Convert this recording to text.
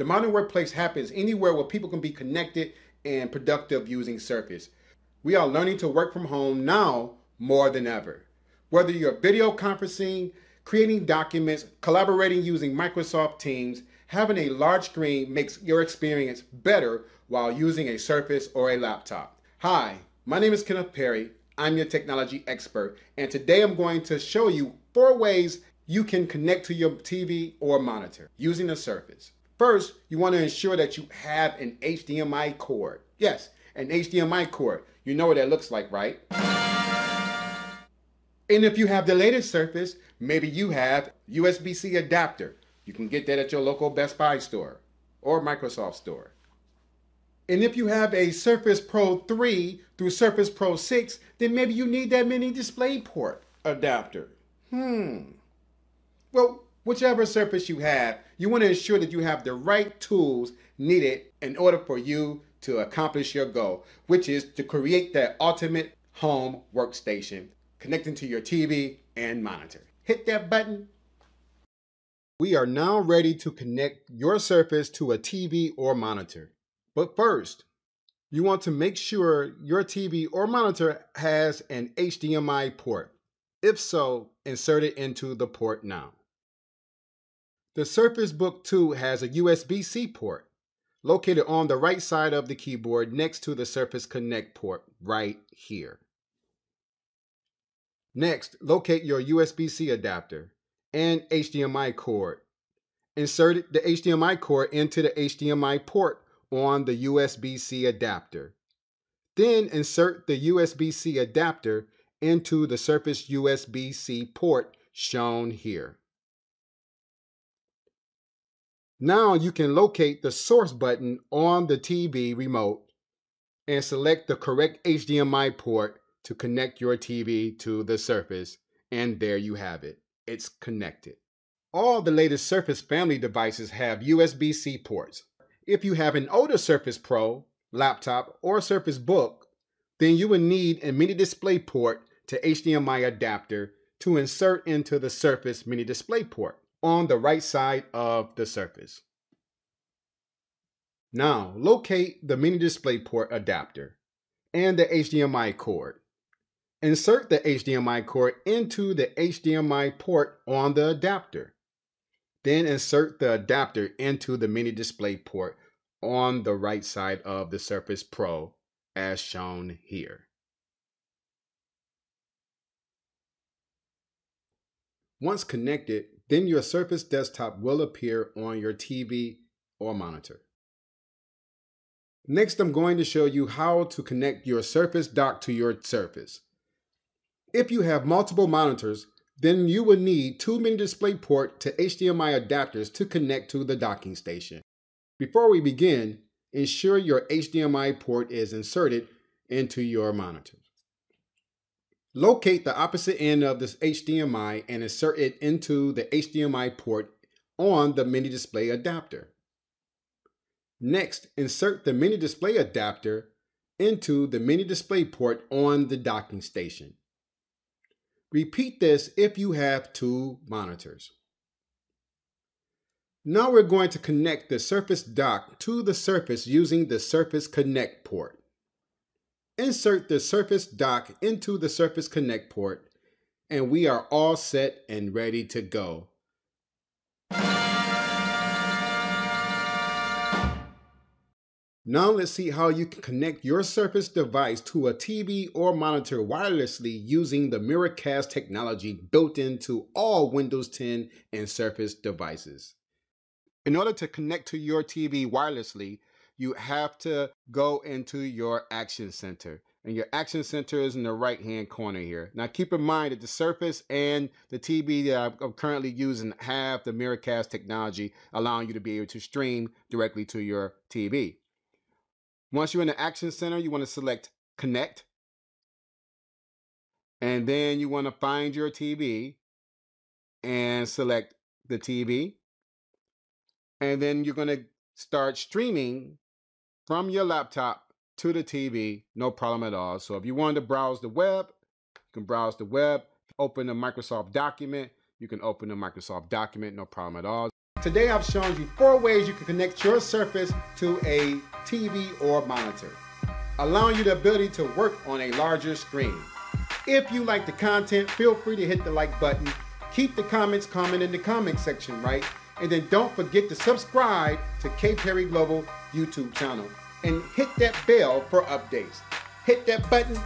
The modern workplace happens anywhere where people can be connected and productive using Surface. We are learning to work from home now more than ever. Whether you're video conferencing, creating documents, collaborating using Microsoft Teams, having a large screen makes your experience better while using a Surface or a laptop. Hi, my name is Kenneth Perry. I'm your technology expert, and today I'm going to show you four ways you can connect to your TV or monitor using a Surface. First, you want to ensure that you have an HDMI cord. Yes, an HDMI cord. You know what that looks like, right? And if you have the latest Surface, maybe you have USB-C adapter. You can get that at your local Best Buy store or Microsoft store. And if you have a Surface Pro 3 through Surface Pro 6, then maybe you need that mini display port adapter. Hmm. Well, whichever Surface you have, you want to ensure that you have the right tools needed in order for you to accomplish your goal, which is to create that ultimate home workstation connecting to your TV and monitor. Hit that button. We are now ready to connect your Surface to a TV or monitor. But first, you want to make sure your TV or monitor has an HDMI port. If so, insert it into the port now. The Surface Book 2 has a USB-C port located on the right side of the keyboard next to the Surface Connect port right here. Next, locate your USB-C adapter and HDMI cord. Insert the HDMI cord into the HDMI port on the USB-C adapter. Then insert the USB-C adapter into the Surface USB-C port shown here. Now you can locate the source button on the TV remote and select the correct HDMI port to connect your TV to the Surface. And there you have it. It's connected. All the latest Surface family devices have USB-C ports. If you have an older Surface Pro, laptop, or Surface Book, then you will need a mini display port to HDMI adapter to insert into the Surface mini display port on the right side of the surface. Now, locate the mini display port adapter and the HDMI cord. Insert the HDMI cord into the HDMI port on the adapter. Then insert the adapter into the mini display port on the right side of the Surface Pro as shown here. Once connected, then your Surface desktop will appear on your TV or monitor. Next, I'm going to show you how to connect your Surface dock to your Surface. If you have multiple monitors, then you will need two mini display port to HDMI adapters to connect to the docking station. Before we begin, ensure your HDMI port is inserted into your monitor. Locate the opposite end of this HDMI and insert it into the HDMI port on the mini display adapter. Next, insert the mini display adapter into the mini display port on the docking station. Repeat this if you have two monitors. Now we're going to connect the Surface dock to the Surface using the Surface Connect port. Insert the Surface dock into the Surface Connect port, and we are all set and ready to go. Now let's see how you can connect your Surface device to a TV or monitor wirelessly using the Miracast technology built into all Windows 10 and Surface devices. In order to connect to your TV wirelessly, you have to go into your action center. And your action center is in the right hand corner here. Now keep in mind that the Surface and the TV that I'm currently using have the Miracast technology, allowing you to be able to stream directly to your TV. Once you're in the action center, you want to select connect. And then you want to find your TV and select the TV. And then you're going to start streaming from your laptop to the TV, no problem at all. So if you wanted to browse the web, you can browse the web. Open a Microsoft document, you can open a Microsoft document, no problem at all. Today I've shown you four ways you can connect your Surface to a TV or monitor, allowing you the ability to work on a larger screen. If you like the content, feel free to hit the like button. Keep the comments coming in the comment section, right? And then don't forget to subscribe to K Perry Global YouTube channel and hit that bell for updates. Hit that button